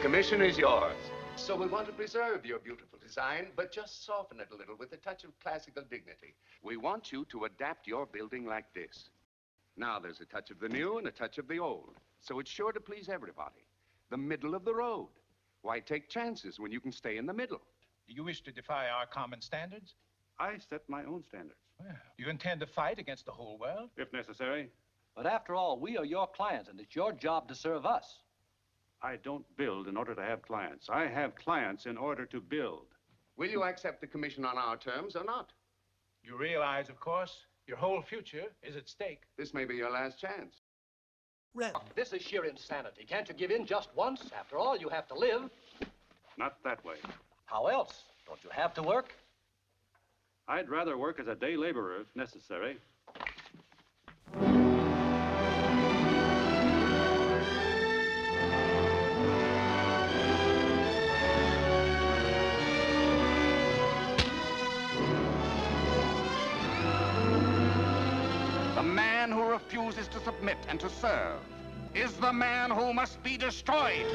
commission is yours. So we want to preserve your beautiful design, but just soften it a little with a touch of classical dignity. We want you to adapt your building like this. Now there's a touch of the new and a touch of the old, so it's sure to please everybody. The middle of the road. Why take chances when you can stay in the middle? Do you wish to defy our common standards? I set my own standards, Well, you intend to fight against the whole world? if necessary. But after all, we are your clients, and it's your job to serve us. I don't build in order to have clients. I have clients in order to build. Will you accept the commission on our terms or not? You realize, of course, your whole future is at stake. This may be your last chance. Ren, This is sheer insanity. Can't you give in just once? After all, you have to live. Not that way. How else? Don't you have to work? I'd rather work as a day laborer if necessary. Refuses to submit and to serve is the man who must be destroyed.